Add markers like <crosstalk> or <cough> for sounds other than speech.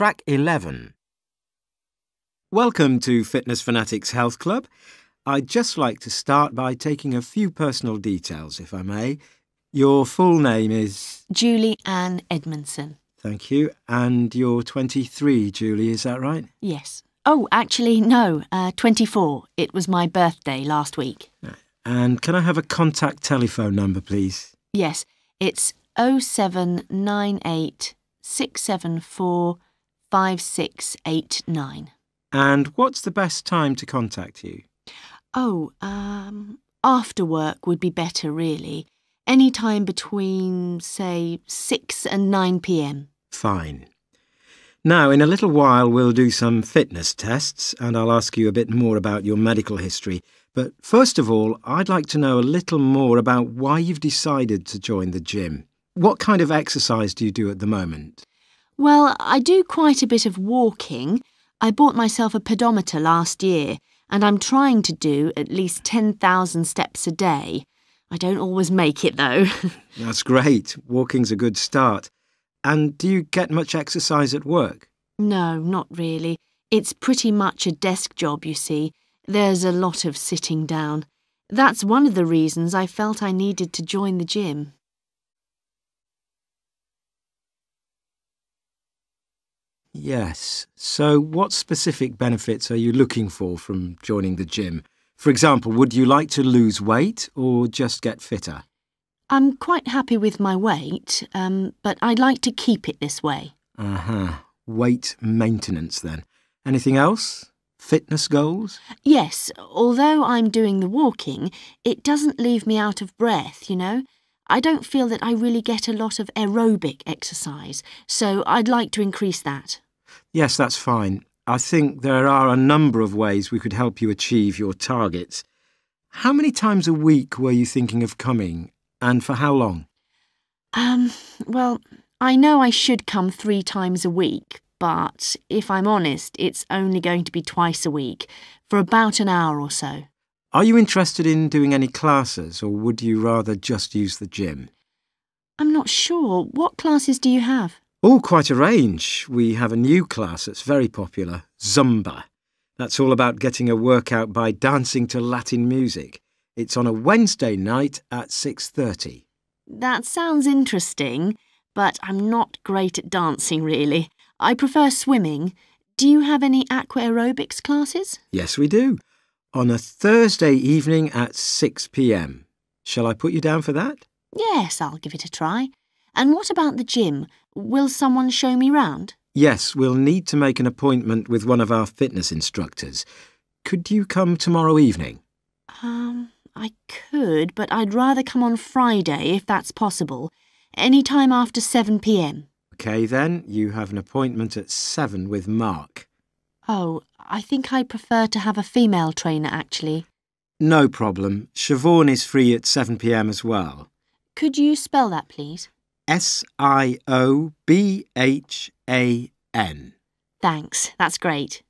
Track 11. Welcome to Fitness Fanatics Health Club. I'd just like to start by taking a few personal details, if I may. Your full name is. Julie Ann Edmondson. Thank you. And you're 23, Julie, is that right? Yes. Oh, actually, no, uh, 24. It was my birthday last week. And can I have a contact telephone number, please? Yes, it's 0798 674 5689. And what's the best time to contact you? Oh, um, after work would be better, really. Any time between, say, 6 and 9 pm. Fine. Now, in a little while, we'll do some fitness tests, and I'll ask you a bit more about your medical history. But first of all, I'd like to know a little more about why you've decided to join the gym. What kind of exercise do you do at the moment? Well, I do quite a bit of walking. I bought myself a pedometer last year, and I'm trying to do at least 10,000 steps a day. I don't always make it, though. <laughs> That's great. Walking's a good start. And do you get much exercise at work? no, not really. It's pretty much a desk job, you see. There's a lot of sitting down. That's one of the reasons I felt I needed to join the gym. Yes. So, what specific benefits are you looking for from joining the gym? For example, would you like to lose weight or just get fitter? I'm quite happy with my weight, um, but I'd like to keep it this way. Uh huh. Weight maintenance, then. Anything else? Fitness goals? Yes, although I'm doing the walking, it doesn't leave me out of breath, you know. I don't feel that I really get a lot of aerobic exercise, so I'd like to increase that. Yes, that's fine. I think there are a number of ways we could help you achieve your targets. How many times a week were you thinking of coming, and for how long? Um, well, I know I should come three times a week, but if I'm honest, it's only going to be twice a week, for about an hour or so. Are you interested in doing any classes, or would you rather just use the gym? I'm not sure. What classes do you have? Oh, quite a range. We have a new class that's very popular, Zumba. That's all about getting a workout by dancing to Latin music. It's on a Wednesday night at 6:30. That sounds interesting, but I'm not great at dancing, really. I prefer swimming. Do you have any aqua aerobics classes? Yes, we do. On a Thursday evening at 6 p.m. Shall I put you down for that? Yes, I'll give it a try. And what about the gym? Will someone show me round? Yes, we'll need to make an appointment with one of our fitness instructors. Could you come tomorrow evening? Um, I could, but I'd rather come on Friday if that's possible. Any time after 7 pm. OK, then. You have an appointment at 7 with Mark. Oh, I think I'd prefer to have a female trainer, actually. No problem. Siobhan is free at 7 p.m. as well. Could you spell that, please? S I O B H A N. Thanks, that's great.